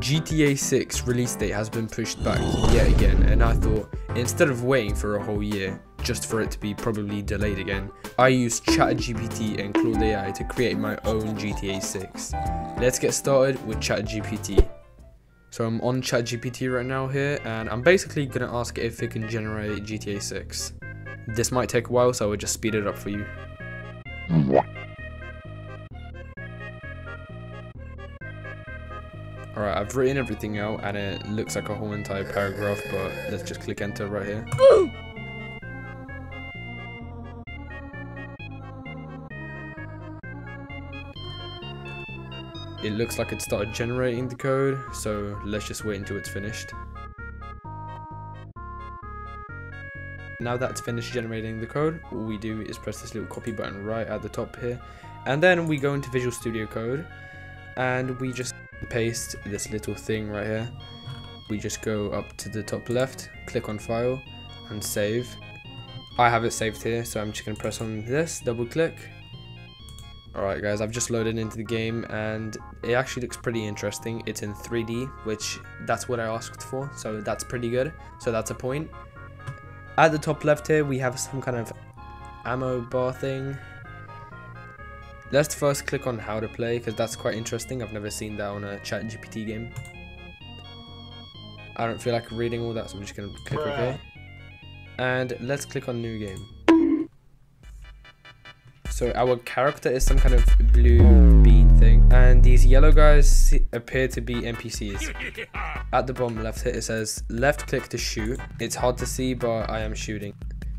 GTA 6 release date has been pushed back yet again, and I thought instead of waiting for a whole year just for it to be probably delayed again, I used ChatGPT and Claude AI to create my own GTA 6. Let's get started with ChatGPT. So I'm on ChatGPT right now here, and I'm basically gonna ask if it can generate GTA 6. This might take a while, so I will just speed it up for you. Alright, I've written everything out and it looks like a whole entire paragraph, but let's just click enter right here. It looks like it started generating the code, so let's just wait until it's finished. Now that's finished generating the code, all we do is press this little copy button right at the top here, and then we go into Visual Studio Code, and we just paste this little thing right here. We just go up to the top left, click on File, and save. I have it saved here, so I'm just going to press on this, double click, Alright guys, I've just loaded into the game and it actually looks pretty interesting. It's in 3D, which that's what I asked for, so that's pretty good. So that's a point. At the top left here, we have some kind of ammo bar thing. Let's first click on how to play, because that's quite interesting. I've never seen that on a chat GPT game. I don't feel like reading all that, so I'm just going to click Bruh. OK. And let's click on new game. So our character is some kind of blue bean thing. And these yellow guys appear to be NPCs. At the bottom left here, it says left click to shoot. It's hard to see, but I am shooting.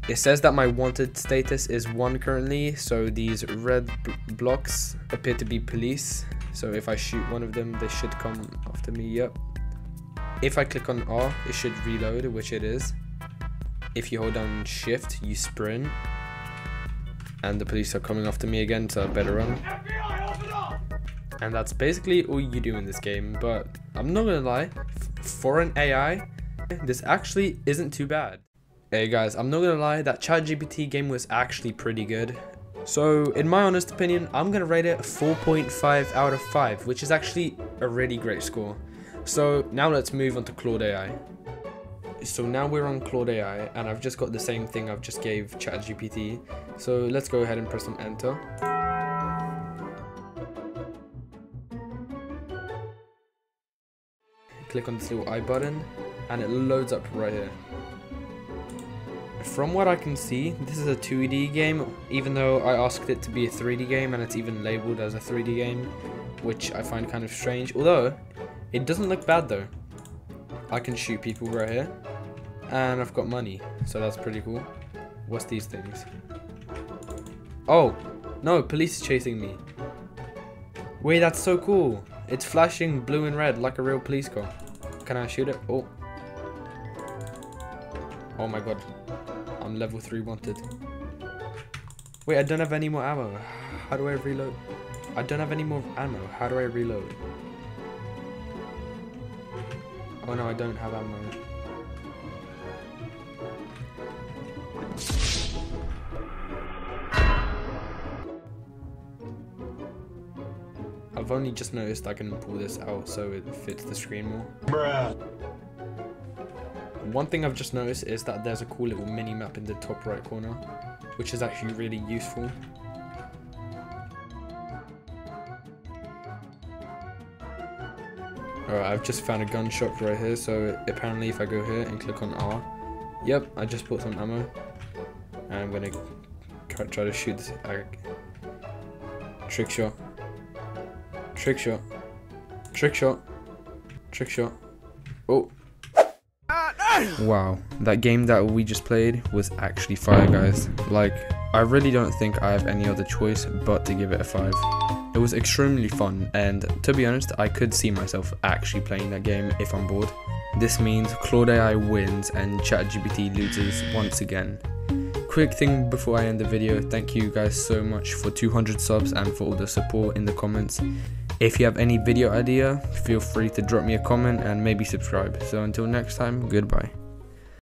It says that my wanted status is 1 currently, so these red blocks appear to be police. So if I shoot one of them, they should come after me, yep. If I click on R, it should reload, which it is. If you hold down shift, you sprint and the police are coming after me again, so I better run. And that's basically all you do in this game, but I'm not gonna lie, for an AI, this actually isn't too bad. Hey guys, I'm not gonna lie, that ChatGPT game was actually pretty good. So, in my honest opinion, I'm gonna rate it 4.5 out of 5, which is actually a really great score. So, now let's move on to Claude AI so now we're on Claude AI and I've just got the same thing I've just gave ChatGPT. So let's go ahead and press on enter. Click on this little I button and it loads up right here. From what I can see, this is a 2D game, even though I asked it to be a 3D game and it's even labeled as a 3D game, which I find kind of strange. Although, it doesn't look bad though. I can shoot people right here. And I've got money, so that's pretty cool. What's these things? Oh, no, police is chasing me. Wait, that's so cool. It's flashing blue and red like a real police car. Can I shoot it? Oh. Oh my god. I'm level 3 wanted. Wait, I don't have any more ammo. How do I reload? I don't have any more ammo. How do I reload? Oh no, I don't have ammo. I've only just noticed I can pull this out so it fits the screen more. Bruh. One thing I've just noticed is that there's a cool little mini map in the top right corner, which is actually really useful. Alright, I've just found a gun shop right here, so apparently if I go here and click on R, yep, I just bought some ammo. And I'm gonna try, to shoot this uh, trick shot. Trick shot. Trick shot. Trick shot. Oh. Wow, that game that we just played was actually fire, guys. Like, I really don't think I have any other choice but to give it a 5. It was extremely fun, and to be honest, I could see myself actually playing that game if I'm bored. This means Claude AI wins and ChatGPT loses once again. Quick thing before I end the video, thank you guys so much for 200 subs and for all the support in the comments. If you have any video idea, feel free to drop me a comment and maybe subscribe. So until next time, goodbye.